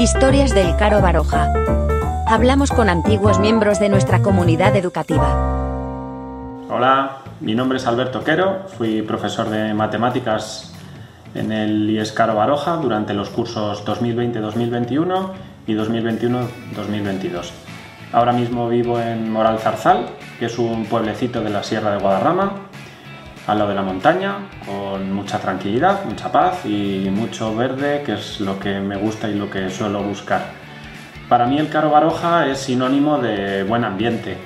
Historias del Caro Baroja. Hablamos con antiguos miembros de nuestra comunidad educativa. Hola, mi nombre es Alberto Quero, fui profesor de matemáticas en el IES Caro Baroja durante los cursos 2020-2021 y 2021-2022. Ahora mismo vivo en Moral Zarzal, que es un pueblecito de la Sierra de Guadarrama, al lado de la montaña, con mucha tranquilidad, mucha paz y mucho verde, que es lo que me gusta y lo que suelo buscar. Para mí el Caro Baroja es sinónimo de buen ambiente.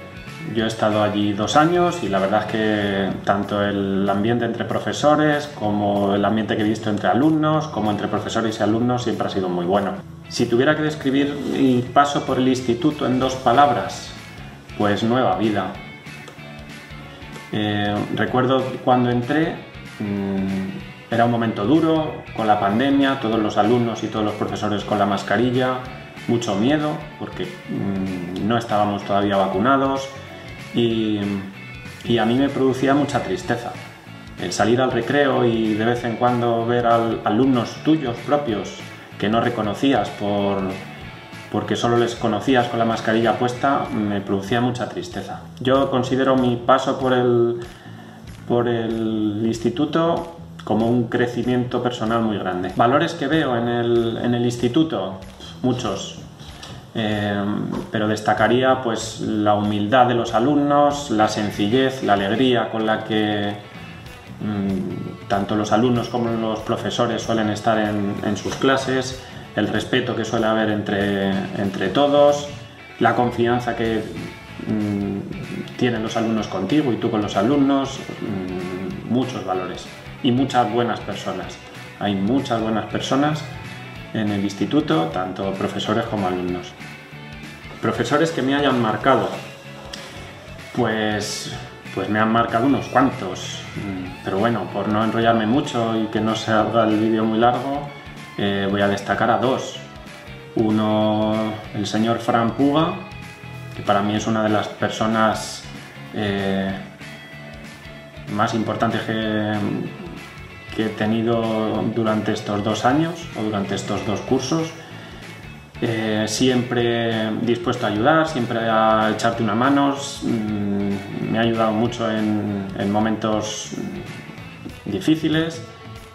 Yo he estado allí dos años y la verdad es que tanto el ambiente entre profesores como el ambiente que he visto entre alumnos, como entre profesores y alumnos, siempre ha sido muy bueno. Si tuviera que describir mi paso por el instituto en dos palabras, pues nueva vida, eh, recuerdo cuando entré, mm, era un momento duro, con la pandemia, todos los alumnos y todos los profesores con la mascarilla, mucho miedo, porque mm, no estábamos todavía vacunados y, a mí me producía mucha tristeza. El salir al recreo y de vez en cuando ver alumnos tuyos propios que no reconocías por, porque solo les conocías con la mascarilla puesta, me producía mucha tristeza. Yo considero mi paso por el, por el instituto como un crecimiento personal muy grande. Valores que veo en el, en el instituto, muchos, eh, pero destacaría pues la humildad de los alumnos, la sencillez, la alegría con la que mm, tanto los alumnos como los profesores suelen estar en, en sus clases, el respeto que suele haber entre, entre todos, la confianza que mm, tienen los alumnos contigo y tú con los alumnos, mm, muchos valores y muchas buenas personas. Hay muchas buenas personas en el instituto, tanto profesores como alumnos. Profesores que me hayan marcado, pues, pues me han marcado unos cuantos, mm, pero bueno, por no enrollarme mucho y que no se haga el vídeo muy largo, eh, voy a destacar a dos. Uno, el señor Fran Puga, que para mí es una de las personas eh, más importantes que, he tenido durante estos dos años o durante estos dos cursos. Eh, siempre dispuesto a ayudar, siempre a echarte una mano, mm, me ha ayudado mucho en momentos difíciles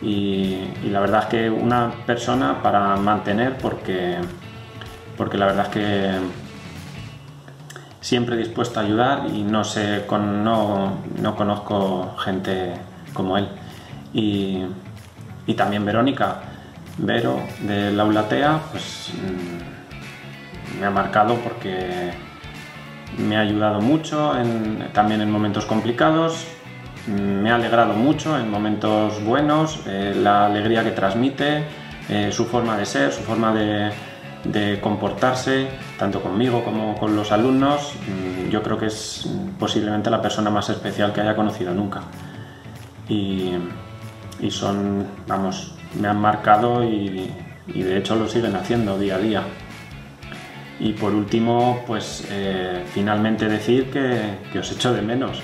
y, la verdad es que una persona para mantener porque, porque la verdad es que siempre dispuesto a ayudar y no, sé, con, no, no conozco gente como él. Y, y, también Verónica, Vero de la Aulatea, pues mm, me ha marcado porque me ha ayudado mucho también en momentos complicados me ha alegrado mucho en momentos buenos, eh, la alegría que transmite, eh, su forma de ser, su forma de, comportarse, tanto conmigo como con los alumnos. Mm, yo creo que es posiblemente la persona más especial que haya conocido nunca. Y, son, vamos, me han marcado y, de hecho lo siguen haciendo día a día. Y por último, pues eh, finalmente decir que, que os echo de menos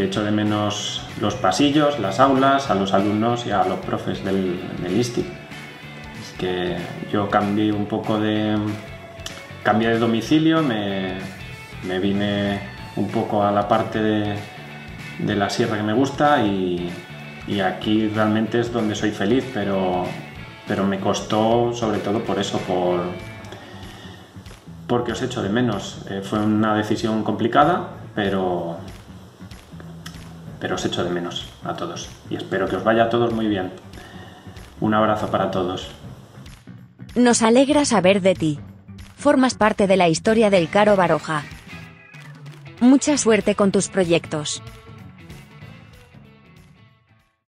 que echo de menos los pasillos, las aulas, a los alumnos y a los profes del, del ISTI. Es que yo cambié un poco de... cambié de domicilio, me, vine un poco a la parte de, la sierra que me gusta y, y, aquí realmente es donde soy feliz, pero, pero me costó sobre todo por eso, por, porque os echo de menos. Eh, fue una decisión complicada, pero, pero os echo de menos a todos y espero que os vaya a todos muy bien. Un abrazo para todos. Nos alegra saber de ti. Formas parte de la historia del Caro Baroja. Mucha suerte con tus proyectos.